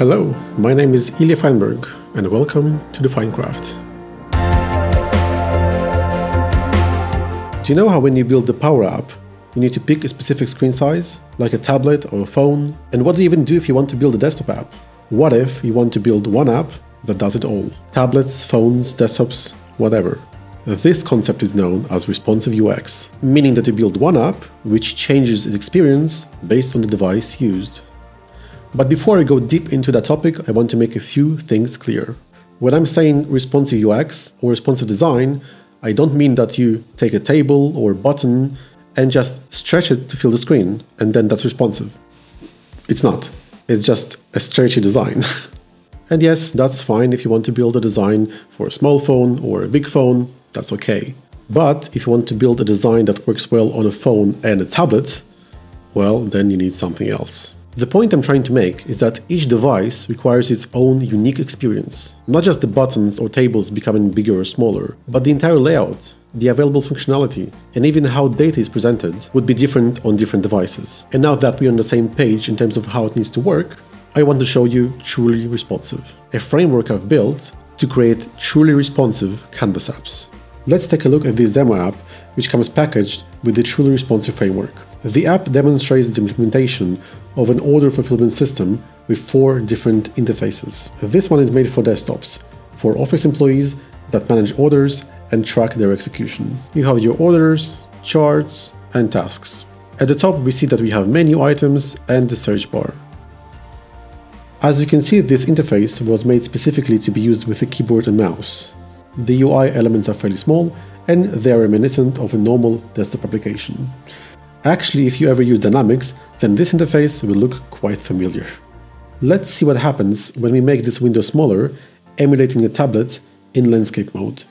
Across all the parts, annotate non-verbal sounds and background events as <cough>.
Hello, my name is Ilya Fainberg, and welcome to the Feincraft. Do you know how when you build the Power app, you need to pick a specific screen size, like a tablet or a phone? And what do you even do if you want to build a desktop app? What if you want to build one app that does it all? Tablets, phones, desktops, whatever. This concept is known as responsive UX, meaning that you build one app which changes its experience based on the device used. But before I go deep into that topic, I want to make a few things clear. When I'm saying responsive UX or responsive design, I don't mean that you take a table or a button and just stretch it to fill the screen and then that's responsive. It's not. It's just a stretchy design. <laughs> and yes, that's fine if you want to build a design for a small phone or a big phone, that's okay. But if you want to build a design that works well on a phone and a tablet, well, then you need something else. The point I'm trying to make is that each device requires its own unique experience. Not just the buttons or tables becoming bigger or smaller, but the entire layout, the available functionality, and even how data is presented would be different on different devices. And now that we're on the same page in terms of how it needs to work, I want to show you Truly Responsive, a framework I've built to create truly responsive Canvas apps. Let's take a look at this demo app, which comes packaged with the Truly Responsive framework. The app demonstrates the implementation of an order fulfillment system with four different interfaces. This one is made for desktops, for office employees that manage orders and track their execution. You have your orders, charts, and tasks. At the top, we see that we have menu items and the search bar. As you can see, this interface was made specifically to be used with a keyboard and mouse. The UI elements are fairly small, and they are reminiscent of a normal desktop application. Actually, if you ever use Dynamics, then this interface will look quite familiar. Let's see what happens when we make this window smaller, emulating a tablet in landscape mode.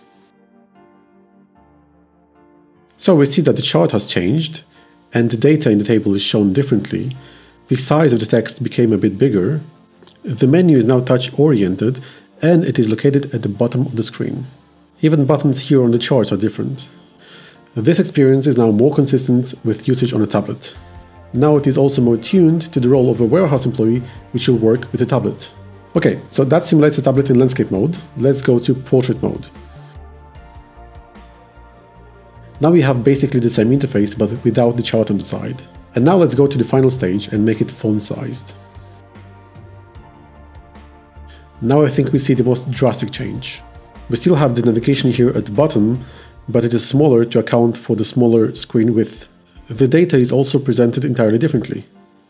So we see that the chart has changed, and the data in the table is shown differently. The size of the text became a bit bigger. The menu is now touch-oriented, and it is located at the bottom of the screen. Even buttons here on the charts are different. This experience is now more consistent with usage on a tablet. Now it is also more tuned to the role of a warehouse employee which will work with a tablet. Okay, so that simulates a tablet in landscape mode. Let's go to portrait mode. Now we have basically the same interface but without the chart on the side. And now let's go to the final stage and make it font sized. Now I think we see the most drastic change. We still have the navigation here at the bottom, but it is smaller to account for the smaller screen width. The data is also presented entirely differently.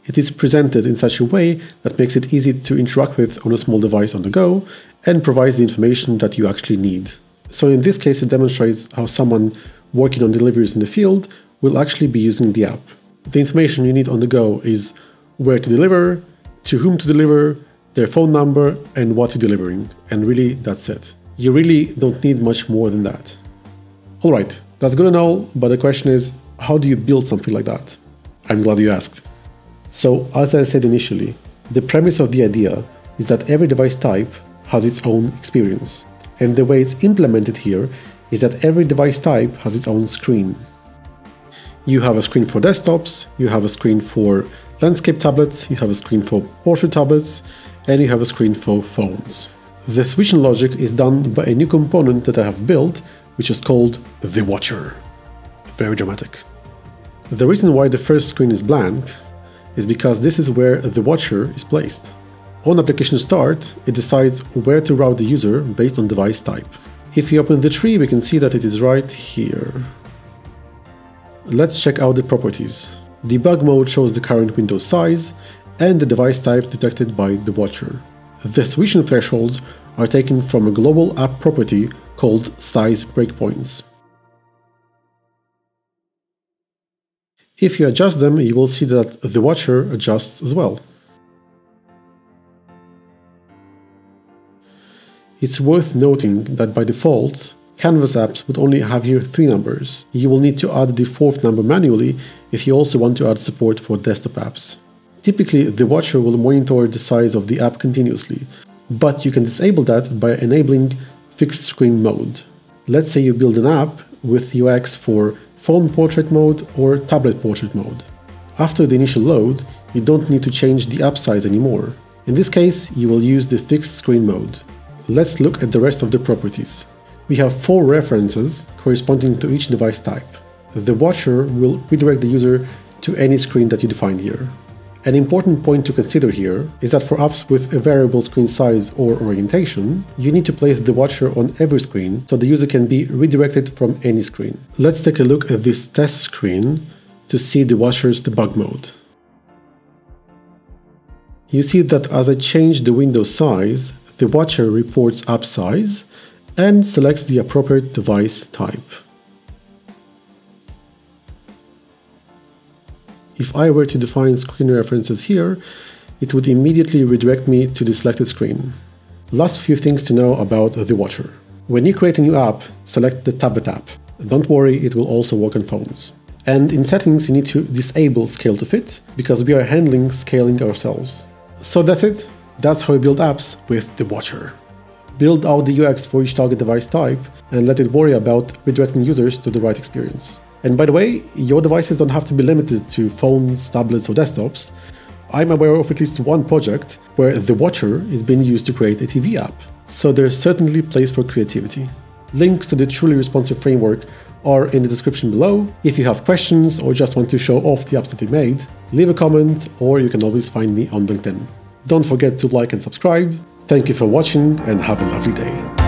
It is presented in such a way that makes it easy to interact with on a small device on the go and provides the information that you actually need. So in this case, it demonstrates how someone working on deliveries in the field will actually be using the app. The information you need on the go is where to deliver, to whom to deliver, their phone number, and what you're delivering. And really, that's it. You really don't need much more than that. All right, that's good and all, but the question is, how do you build something like that? I'm glad you asked. So, as I said initially, the premise of the idea is that every device type has its own experience. And the way it's implemented here is that every device type has its own screen. You have a screen for desktops, you have a screen for landscape tablets, you have a screen for portrait tablets, and you have a screen for phones. The switching logic is done by a new component that I have built which is called The Watcher. Very dramatic. The reason why the first screen is blank is because this is where the watcher is placed. On application start, it decides where to route the user based on device type. If you open the tree, we can see that it is right here. Let's check out the properties. Debug mode shows the current window size and the device type detected by the watcher. The switching thresholds are taken from a global app property called size breakpoints. If you adjust them, you will see that the watcher adjusts as well. It's worth noting that by default, Canvas apps would only have here three numbers. You will need to add the fourth number manually if you also want to add support for desktop apps. Typically, the watcher will monitor the size of the app continuously, but you can disable that by enabling fixed screen mode. Let's say you build an app with UX for phone portrait mode or tablet portrait mode. After the initial load, you don't need to change the app size anymore. In this case, you will use the fixed screen mode. Let's look at the rest of the properties. We have four references corresponding to each device type. The watcher will redirect the user to any screen that you define here. An important point to consider here is that for apps with a variable screen size or orientation, you need to place the watcher on every screen so the user can be redirected from any screen. Let's take a look at this test screen to see the watcher's debug mode. You see that as I change the window size, the watcher reports app size and selects the appropriate device type. If I were to define screen references here, it would immediately redirect me to the selected screen. Last few things to know about the Watcher. When you create a new app, select the tablet app. Don't worry, it will also work on phones. And in settings, you need to disable scale to fit because we are handling scaling ourselves. So that's it. That's how we build apps with the Watcher. Build out the UX for each target device type and let it worry about redirecting users to the right experience. And by the way, your devices don't have to be limited to phones, tablets, or desktops. I'm aware of at least one project where the Watcher is being used to create a TV app. So there's certainly place for creativity. Links to the truly responsive framework are in the description below. If you have questions or just want to show off the apps that we made, leave a comment or you can always find me on LinkedIn. Don't forget to like and subscribe. Thank you for watching and have a lovely day.